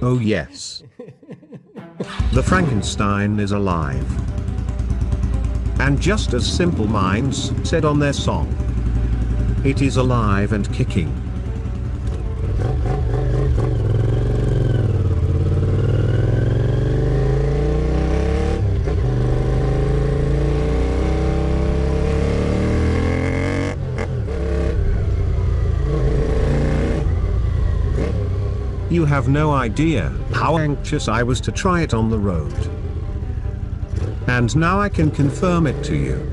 Oh yes. The Frankenstein is alive. And just as Simple Minds said on their song, it is alive and kicking. You have no idea how anxious I was to try it on the road. And now I can confirm it to you.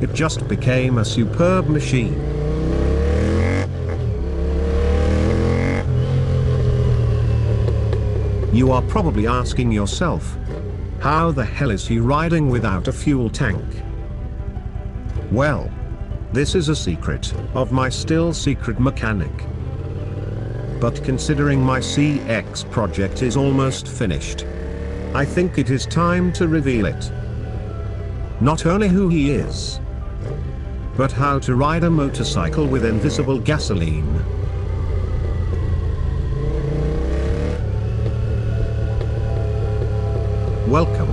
It just became a superb machine. You are probably asking yourself, how the hell is he riding without a fuel tank? Well, this is a secret of my still secret mechanic. But considering my CX project is almost finished, I think it is time to reveal it. Not only who he is, but how to ride a motorcycle with invisible gasoline. Welcome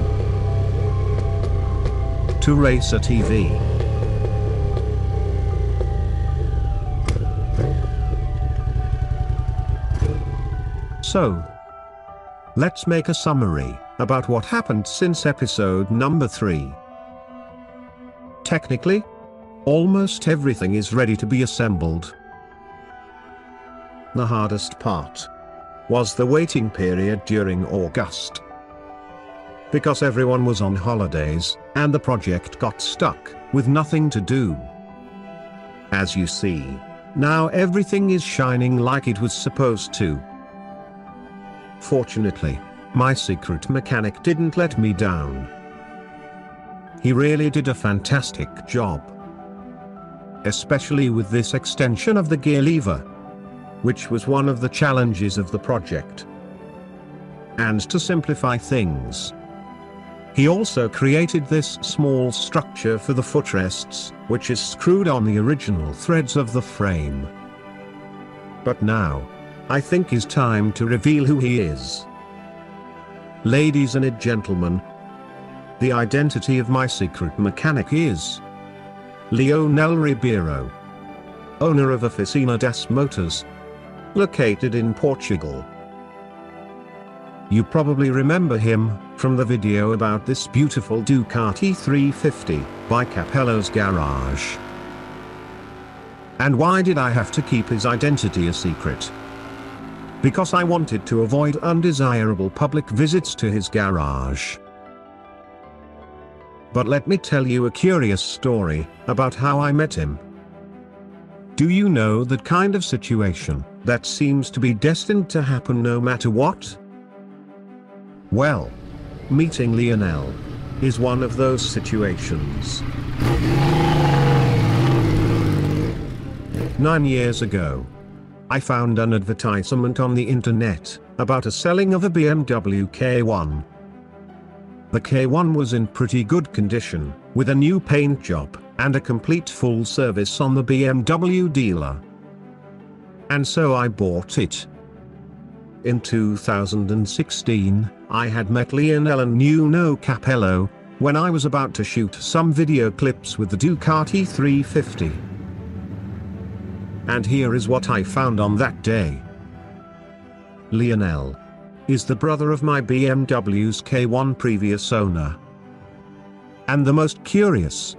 to Racer TV. So, let's make a summary about what happened since episode number 3. Technically, almost everything is ready to be assembled. The hardest part was the waiting period during August. Because everyone was on holidays, and the project got stuck, with nothing to do. As you see, now everything is shining like it was supposed to. Fortunately, my secret mechanic didn't let me down. He really did a fantastic job. Especially with this extension of the gear lever. Which was one of the challenges of the project. And to simplify things, he also created this small structure for the footrests, which is screwed on the original threads of the frame. But now, I think is time to reveal who he is. Ladies and gentlemen, the identity of my secret mechanic is Leonel Ribeiro, owner of Oficina das Motas, located in Portugal. You probably remember him from the video about this beautiful Ducati 350 by Capelos Garage. And why did I have to keep his identity a secret? Because I wanted to avoid undesirable public visits to his garage. But let me tell you a curious story about how I met him. Do you know that kind of situation that seems to be destined to happen no matter what? Well, meeting Leonel is one of those situations. Nine years ago, I found an advertisement on the internet about a selling of a BMW K1. The K1 was in pretty good condition, with a new paint job and a complete full service on the BMW dealer. And so I bought it. In 2016, I had met Leonel and Nuno Capelo, when I was about to shoot some video clips with the Ducati 350. And here is what I found on that day. Leonel is the brother of my BMW's K1 previous owner. And the most curious,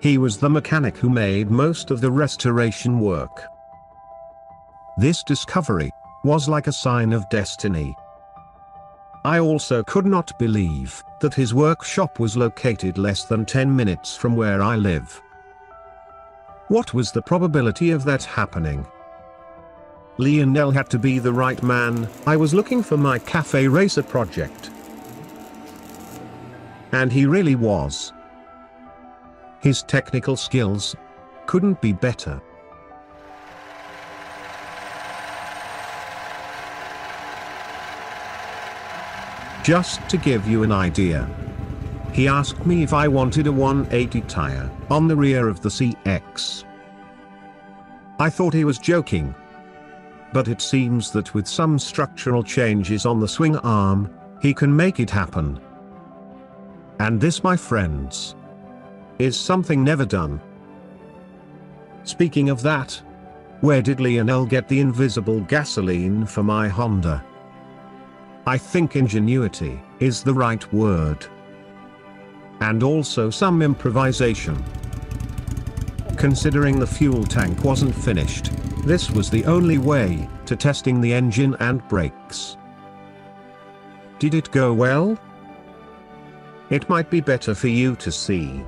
he was the mechanic who made most of the restoration work. This discovery was like a sign of destiny. I also could not believe that his workshop was located less than 10 minutes from where I live. What was the probability of that happening? Leonel had to be the right man, I was looking for my cafe racer project. And he really was. His technical skills couldn't be better. Just to give you an idea. He asked me if I wanted a 180 tire on the rear of the CX. I thought he was joking. But it seems that with some structural changes on the swing arm, he can make it happen. And this my friends, is something never done. Speaking of that, where did Leonel get the invisible gasoline for my Honda? I think ingenuity is the right word. And also some improvisation. Considering the fuel tank wasn't finished, this was the only way to testing the engine and brakes. Did it go well? It might be better for you to see.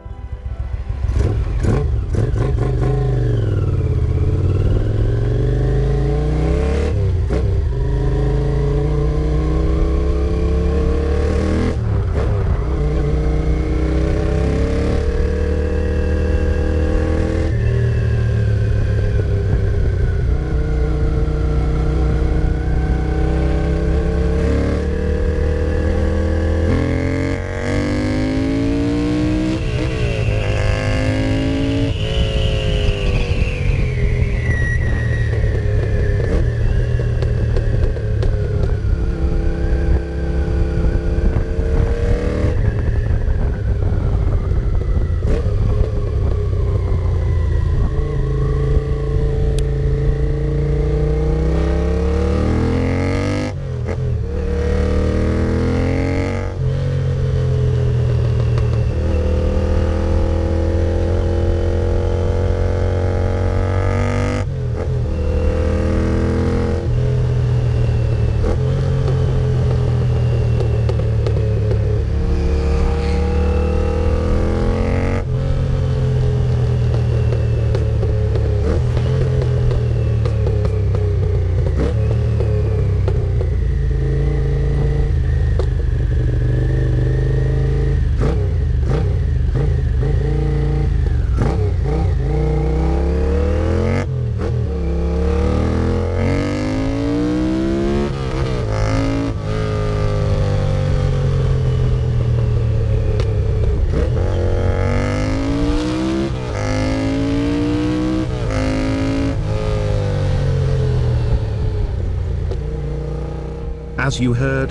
As you heard,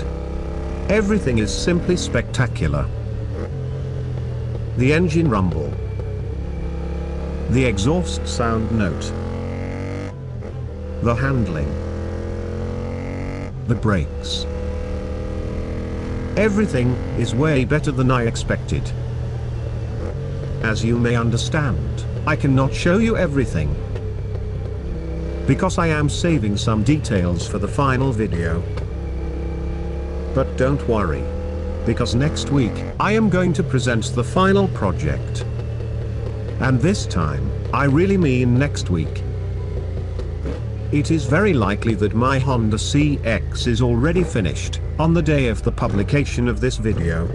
everything is simply spectacular. The engine rumble, the exhaust sound note, the handling, the brakes. Everything is way better than I expected. As you may understand, I cannot show you everything. Because I am saving some details for the final video. But don't worry. Because next week, I am going to present the final project. And this time, I really mean next week. It is very likely that my Honda CX is already finished, on the day of the publication of this video.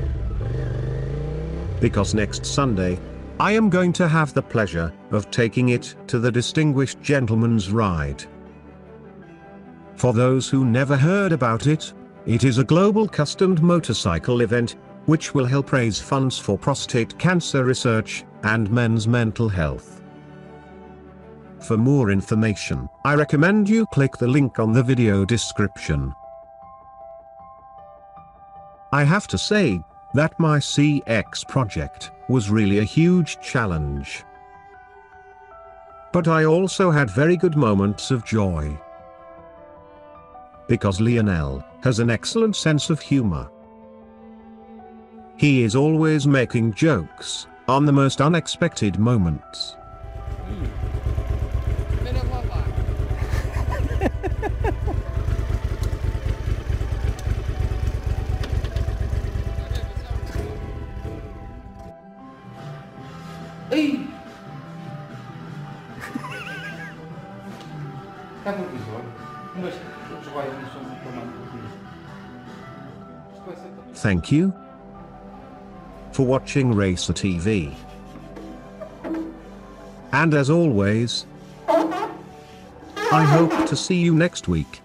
Because next Sunday, I am going to have the pleasure of taking it to the Distinguished Gentleman's Ride. For those who never heard about it, it is a global customed motorcycle event, which will help raise funds for prostate cancer research and men's mental health. For more information, I recommend you click the link on the video description. I have to say, that my CX project was really a huge challenge. But I also had very good moments of joy because Leonel has an excellent sense of humor. He is always making jokes on the most unexpected moments. Ei! Thank you for watching Racer TV. And as always, I hope to see you next week.